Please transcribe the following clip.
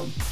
down.